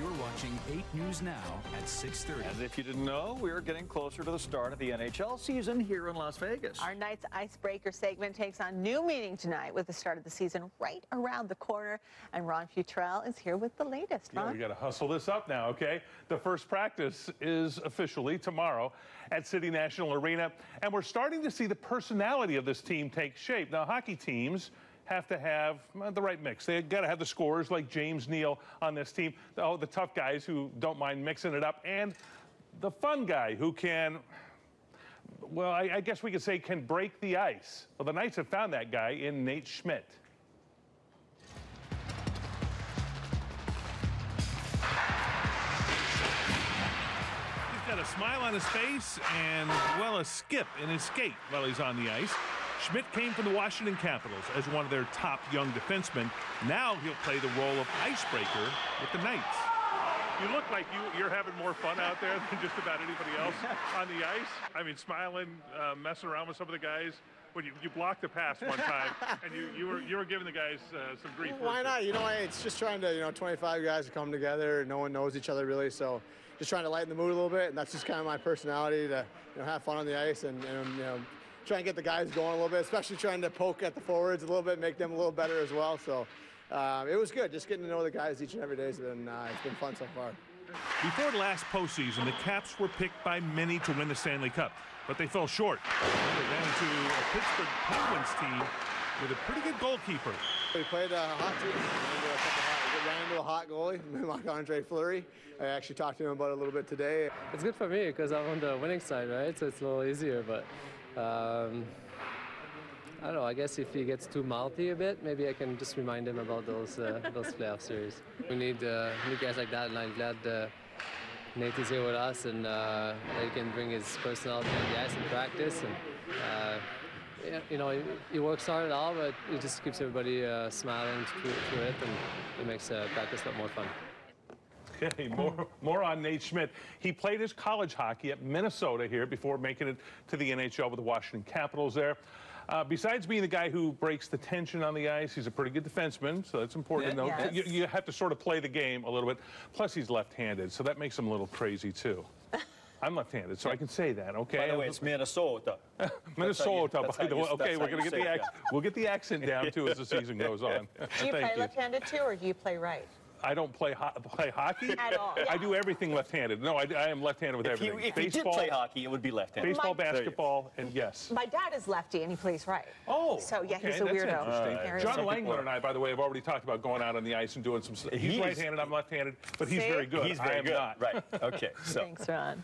You're watching 8 News Now at 6:30. As if you didn't know, we're getting closer to the start of the NHL season here in Las Vegas. Our night's icebreaker segment takes on new meaning tonight with the start of the season right around the corner. And Ron Futrell is here with the latest. Yeah, we got to hustle this up now, okay? The first practice is officially tomorrow at City National Arena, and we're starting to see the personality of this team take shape. Now, hockey teams have to have uh, the right mix. They got to have the scorers like James Neal on this team, oh, the tough guys who don't mind mixing it up, and the fun guy who can. Well, I, I guess we could say can break the ice. Well, the Knights have found that guy in Nate Schmidt. He's got a smile on his face and, well, a skip in his skate while he's on the ice. Schmidt came from the Washington Capitals as one of their top young defensemen. Now he'll play the role of icebreaker with the Knights. You look like you, you're having more fun out there than just about anybody else on the ice. I mean, smiling, uh, messing around with some of the guys. When you, you blocked the pass one time, and you, you were you were giving the guys uh, some grief. Why not? You know, it's just trying to, you know, 25 guys to come together. No one knows each other really, so just trying to lighten the mood a little bit. And that's just kind of my personality to, you know, have fun on the ice and, and you know, try and get the guys going a little bit, especially trying to poke at the forwards a little bit, make them a little better as well. So um, it was good. Just getting to know the guys each and every day has been, uh, it's been fun so far. Before last postseason, the Caps were picked by many to win the Stanley Cup, but they fell short. They ran into a Pittsburgh Penguins team with a pretty good goalkeeper. We played a hot team. We ran into a hot goalie, Marc-Andre Fleury. I actually talked to him about it a little bit today. It's good for me because I'm on the winning side, right? So it's a little easier. But um, I don't know. I guess if he gets too mouthy a bit, maybe I can just remind him about those uh, those playoff series. We need uh, new guys like that, and I'm glad uh, Nate is here with us, and uh, he can bring his personality on the ice in practice. And uh, yeah, you know, he, he works hard at all, but he just keeps everybody uh, smiling through, through it, and it makes uh, practice a lot more fun. Okay, more, more on Nate Schmidt. He played his college hockey at Minnesota here before making it to the NHL with the Washington Capitals there. Uh, besides being the guy who breaks the tension on the ice, he's a pretty good defenseman, so that's important to know. Yes. You, you have to sort of play the game a little bit. Plus, he's left-handed, so that makes him a little crazy too. I'm left-handed, so I can say that. Okay. By the way, it's Minnesota. Minnesota, that's by how the you- way. Okay, we're going to get the accent. We'll get the accent down too as the season goes on. Do you play left-handed too, or do you play right? I don't play ho- play hockey At all, I do everything left-handed. No, I, I am left-handed with If you, everything. if you did baseball, play hockey, it would be left-handed. baseball, My- basketball, and yes. My dad is lefty, and he plays right. Oh, so yeah, okay, he's a weirdo. interesting. John weirdo. Langler and I, by the way, have already talked about going out on the ice and doing some. He's, He's- right-handed. I'm left-handed, but he's See? very good. He's I very am good. not. Right. Okay. So. Thanks, Ron.